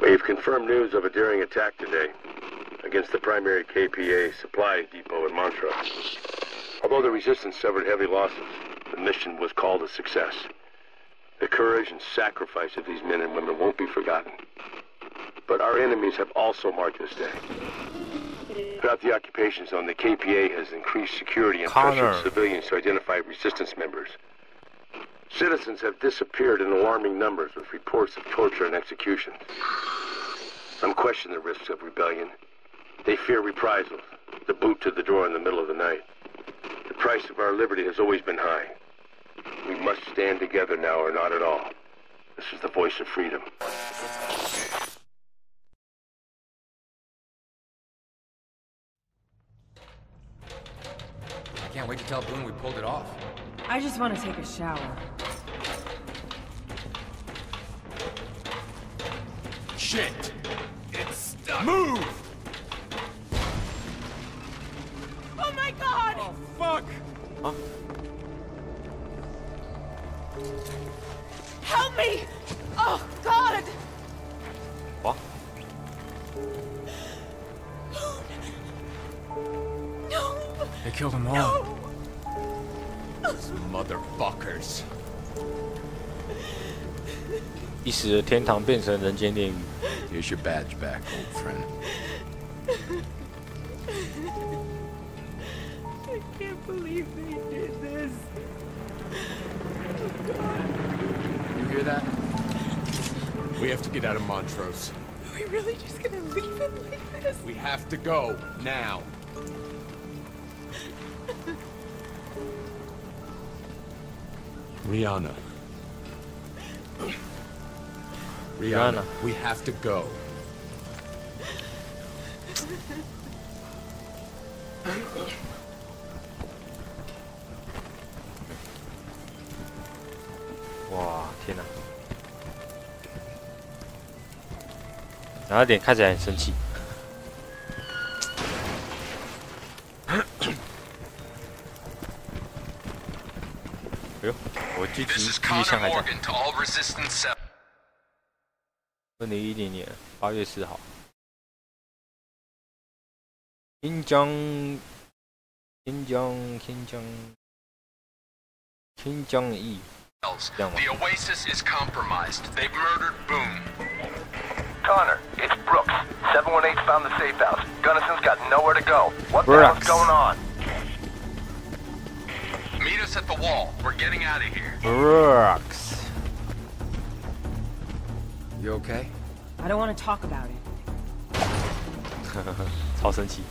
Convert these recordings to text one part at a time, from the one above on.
We've confirmed news of a daring attack today against the primary KPA supply depot in Montrose. Although the resistance suffered heavy losses, the mission was called a success. The courage and sacrifice of these men and women won't be forgotten. But our enemies have also marked this day. Throughout the occupation zone, the KPA has increased security and Connor. pressured civilians to identify resistance members. Citizens have disappeared in alarming numbers with reports of torture and executions. Some question the risks of rebellion. They fear reprisals, the boot to the door in the middle of the night. The price of our liberty has always been high. We must stand together now or not at all. This is the voice of freedom. I can't wait to tell Boone we pulled it off. I just want to take a shower. Shit! It's stuck! Move! Oh my god! Oh, fuck! Help me! Oh god! What? No! They killed them all. Those motherfuckers. 一时的天堂变成人间炼狱。Here's your badge back, old friend. I can't believe they did this. Oh God. You hear that? We have to get out of Montrose. Are we really just gonna leave it like this? We have to go now. Rianna. Rianna, Rianna. we have to go. 哇，天哪！然后脸看起来很生气。哎呦，我具体印象还在。二零一零年八月四号，新疆，新疆，新疆，新疆的意，这样吗？The Oasis is compromised. They've murdered Boone. Connor, it's Brooks. 718 found the safe house. Gunnison's got nowhere to go. What the hell's going on? Meet us at the wall. We're getting out of here. Brooks. You okay? I don't want to talk about it. 超生气。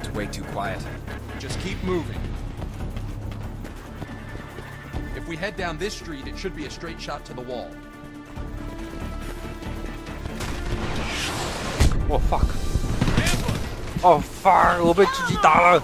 It's way too quiet. Just keep moving. If we head down this street, it should be a straight shot to the wall. 哦 fuck！哦 fuck！我被自己打了。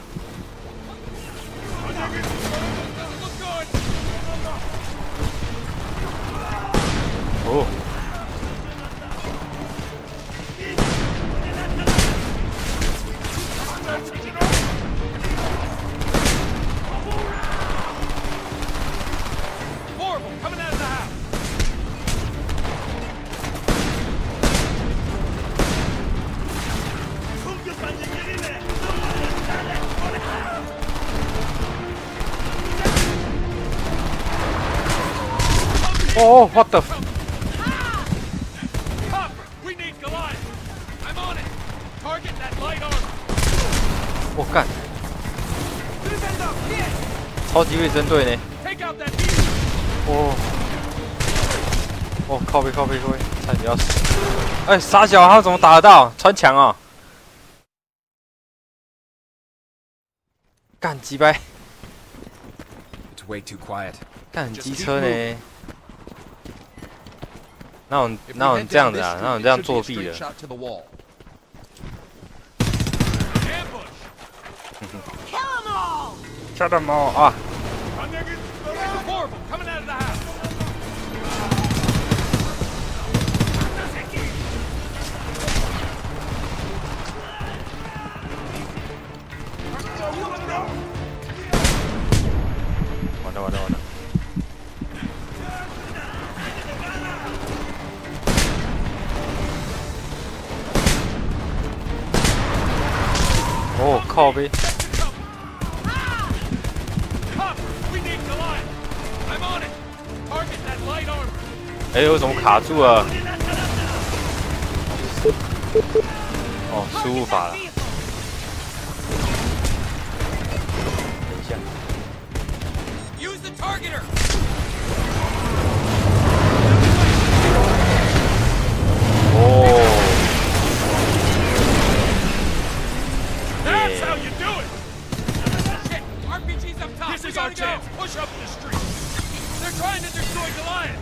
哦，what the？We need Goliath. I'm on it. Target that light armor. 我干！超级卫生队呢.哦，哦，靠背靠背靠背，差点要死！哎，傻小，他怎么打得到？穿墙啊！干鸡掰！It's way too quiet. 干很机车呢？那我那我这样子啊那我这样作弊的。炸弹猫啊。倒杯哎呦，怎什么卡住啊？哦输入法了。Up top! This is our chance! Push up the street! They're trying to destroy Goliath!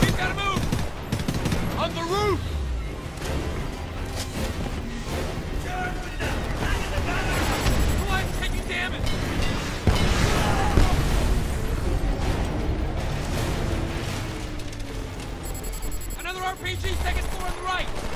We've gotta move! On the roof! Goliath's taking damage! Another RPG, second floor on the right!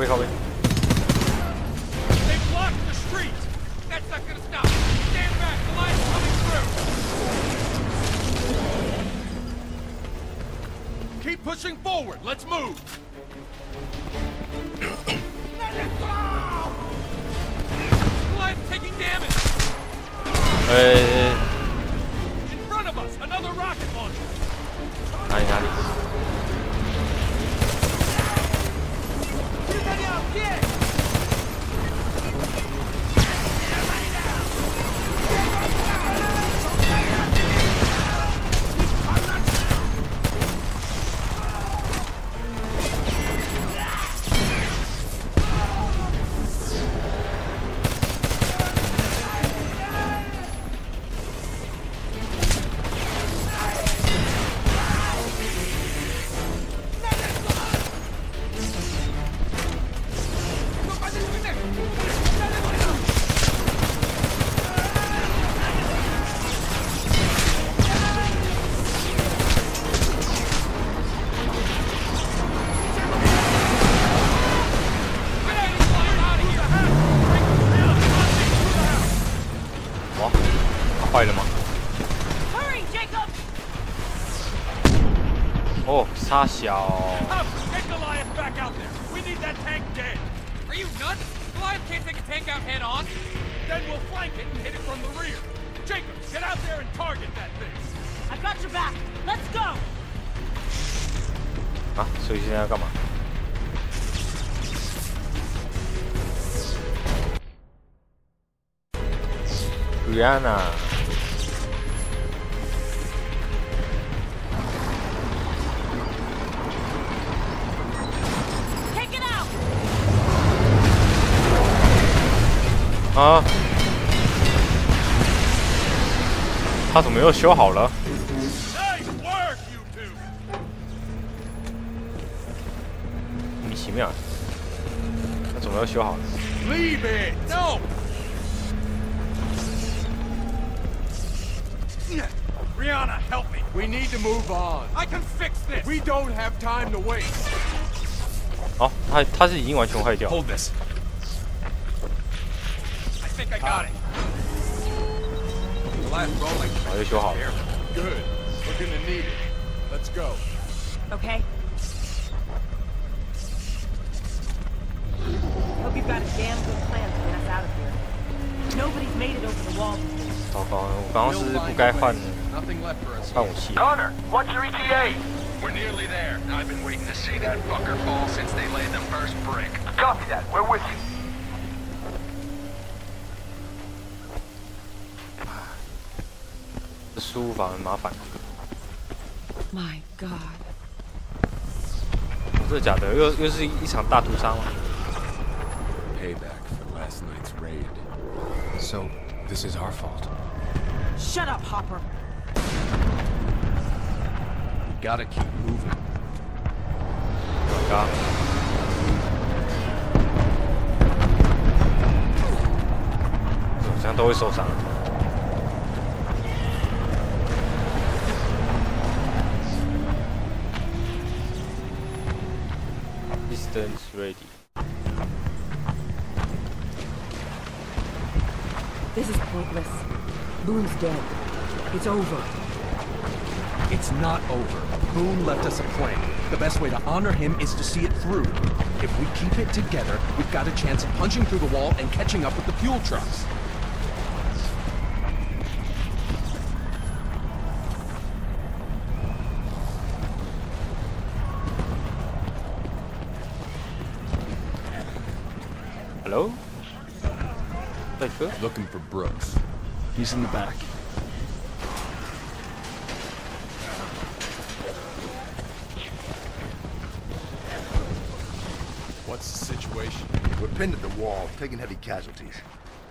Copy, copy. They blocked the street! That's not gonna stop! Stand back! The line's coming through! Keep pushing forward! Let's move! Line's taking damage! Hey, hey. In front of us! Another rocket launcher! Hi, hi. 哪 fight him up. Hurry, Jacob! Oh, Sasha. Up! Get Goliath back out there! We need that tank dead! Are you nuts? Goliath can't take a tank out head on! Then we'll flank it and hit it from the rear! Jacob, get out there and target that thing! I've got your back! Let's go! Ah, so he's in a cama. Rianna. 啊！他怎么又修好了？米奇妙，他怎么又修好了 rihannahelpmeweneedtomoveonicanfixthiswedonthavetimetowe 好，他他是已经完全坏掉。I think I got it. Goliath rolling. 好，又修好了。 Good. We're gonna need it. Let's go. Okay? Hope you've got a damn good plan to get us out of here. Nobody's made it over the wall before. 糟糕，我刚刚是不是不该换 Nothing left for us. 换武器。 Connor, what's your ETA? We're nearly there. I've been waiting to see that fucker fall since they laid the first brick. Copy that. We're with you. " 输入法很麻烦， My God. 真的假的？又又是一场大屠杀吗？ Payback for last night's raid. So, this is our fault. Shut up, Hopper. We gotta keep moving. Oh my god！这样都 Ready. This is pointless. Boone's dead. It's over. It's not over. Boone left us a plan. The best way to honor him is to see it through. If we keep it together, we've got a chance of punching through the wall and catching up with the fuel trucks. Looking for Brooks. He's in the back. What's the situation? We're pinned at the wall, taking heavy casualties.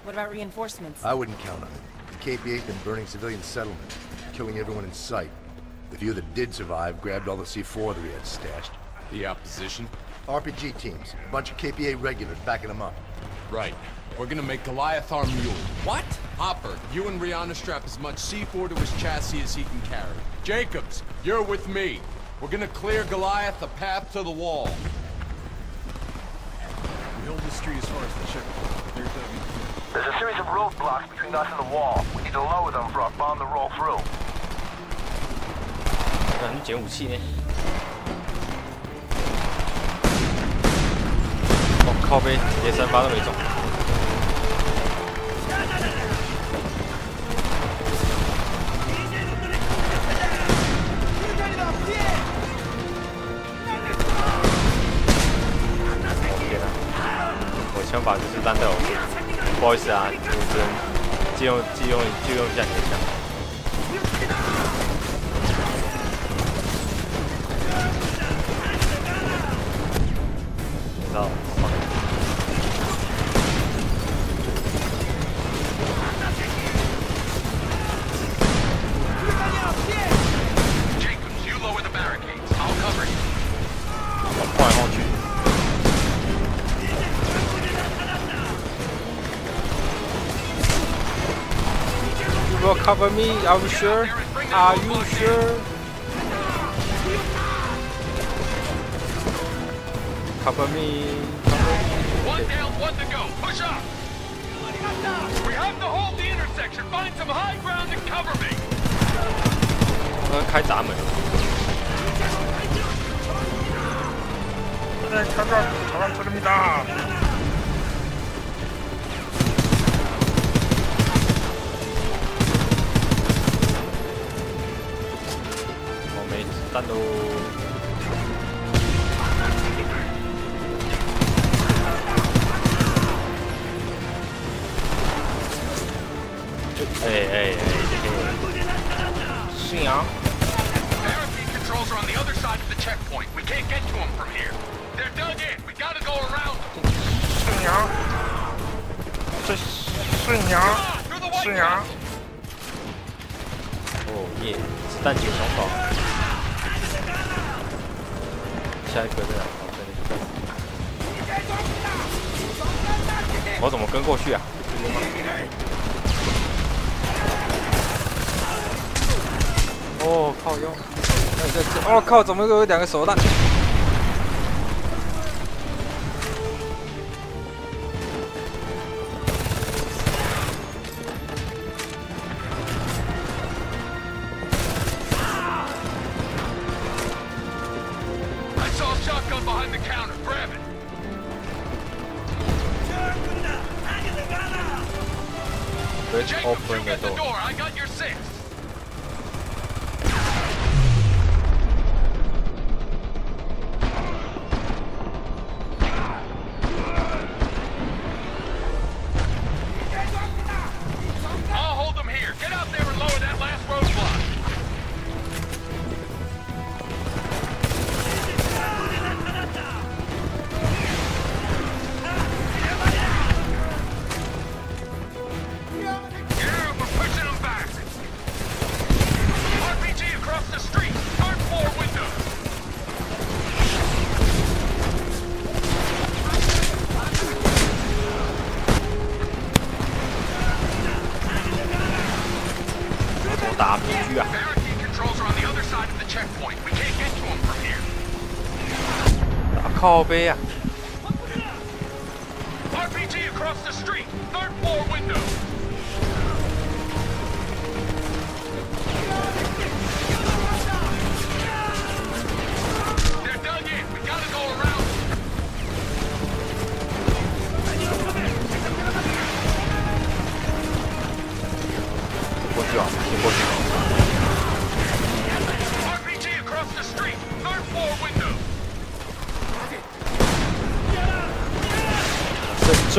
What about reinforcements? I wouldn't count on it. The KPA's been burning civilian settlements, killing everyone in sight. The few that did survive grabbed all the C4 that we had stashed. The opposition? RPG teams, a bunch of KPA regulars backing them up. Right. We're gonna make Goliath our mule. What? Hopper, you and Rianna strap as much C4 to his chassis as he can carry. Jacobs, you're with me. We're gonna clear Goliath a path to the wall. We hold the street as far as the ship. There's a... Series of roadblocks between us and the wall. We need to lower them for our bomb to roll through. 靠背，连三发都没中。哦天哪！我枪法就是烂在我这里，不好意思啊，我只能借用借用借用一下你的枪。cover me? Are you sure? Are you sure? Cover me. Cover me. One down, one to go. Push up. We have to hold the intersection. Find some high ground and cover me. 呃，开闸门。我 就哎哎哎，顺娘！顺娘！这顺娘！顺娘！哦耶，子弹九双刀。下一颗在哪？哦，在那个。我怎么跟过去啊？哦，靠腰！哎这这，哦靠，怎么又有两个手弹？Shotgun behind the counter. Grab it. Let's Jacobs, open you the get the door. door. I got your six. 靠背啊！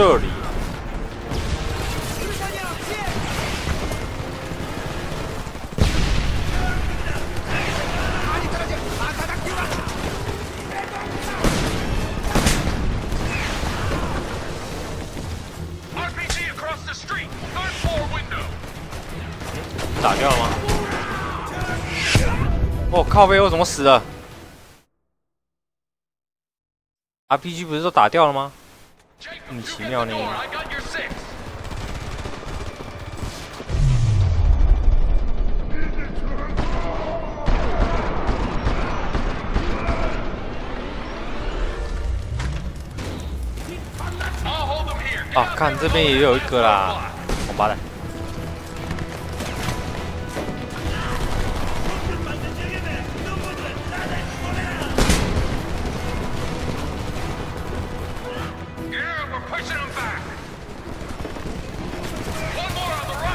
这里。打掉了吗？哦，靠背，我怎么死的？RPG 不是都打掉了吗？很奇妙呢。啊，看这边也有一个啦。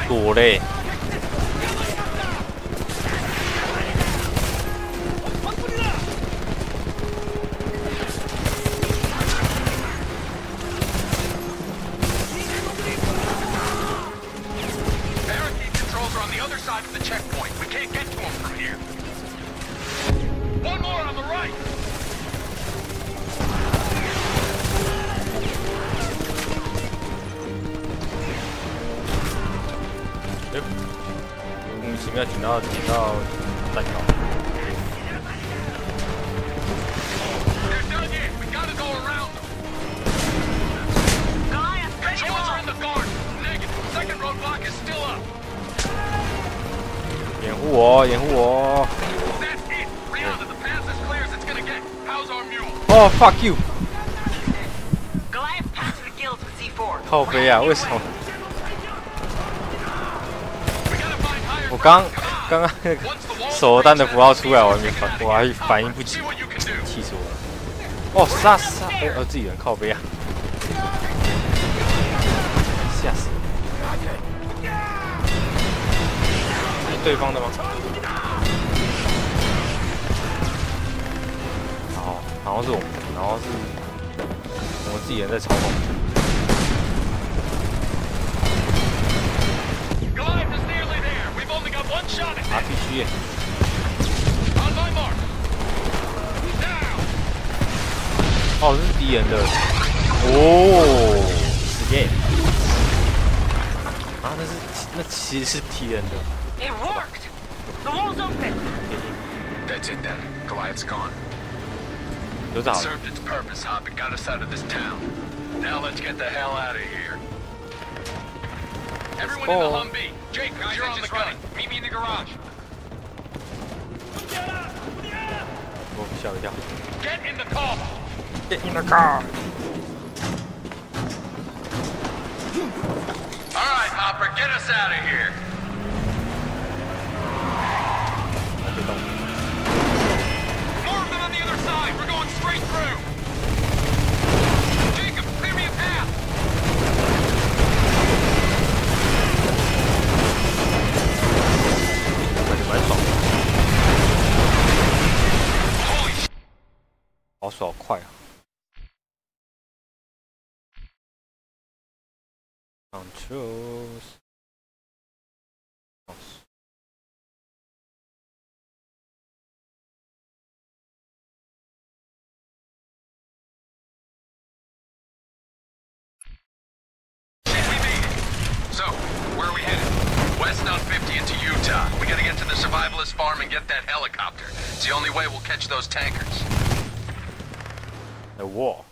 More on the right. 躲嘞！我，掩护我。哦、oh,，fuck you！靠背啊，为什么？我刚刚刚那个手榴弹的符号出来，我还没反，我还反应不及，气死我了！哦，杀杀，哦，自己人靠背啊！对方的吗？好，然后是我们，然后是我们自己人在操控。啊，必须！哦，这是敌人的，哦，死耶！啊，那是那其实是敌人的。That's it then. Goliath's gone. It served its purpose, Hop. It got us out of this town. Now let's get the hell out of here. Everyone in the oh. Humvee. Jake, Guys, you're on the gun. Meet me in the garage. Oh, get in the car! Get in the car! Alright, Hopper, get us out of here! straight through. Jacob, clear me a path. 感觉蛮爽的， Holy sh! 好爽好快啊！Controls。 Farm and get that helicopter. It's the only way we'll catch those tankers. The wall。